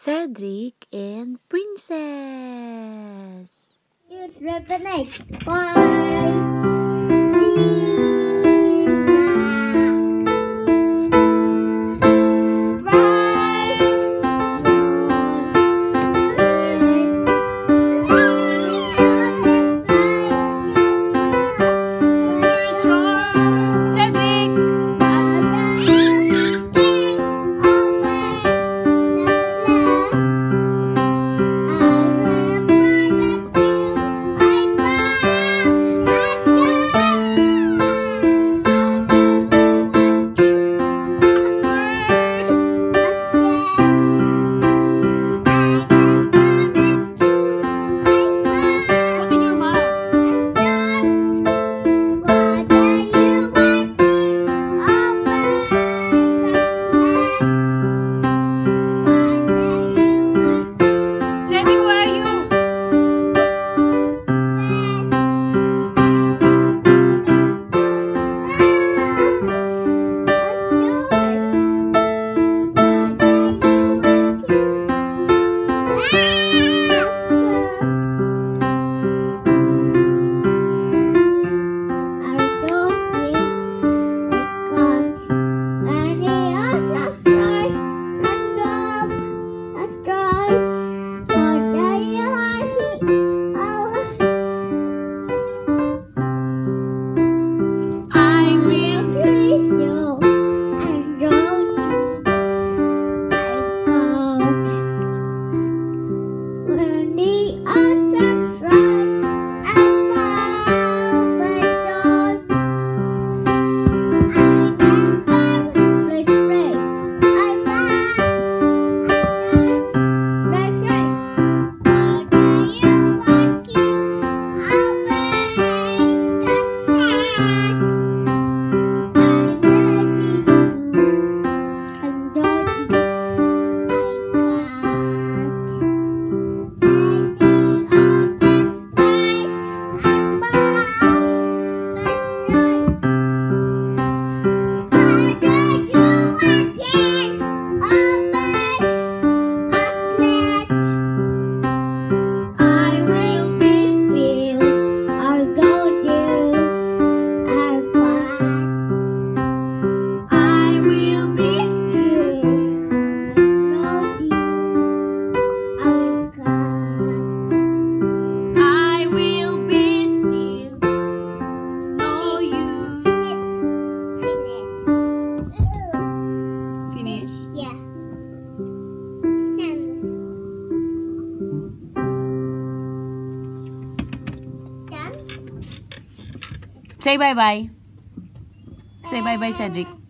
Cedric and Princess. You recognize why? Finish. Say bye bye. Say bye bye, Cedric. Bye.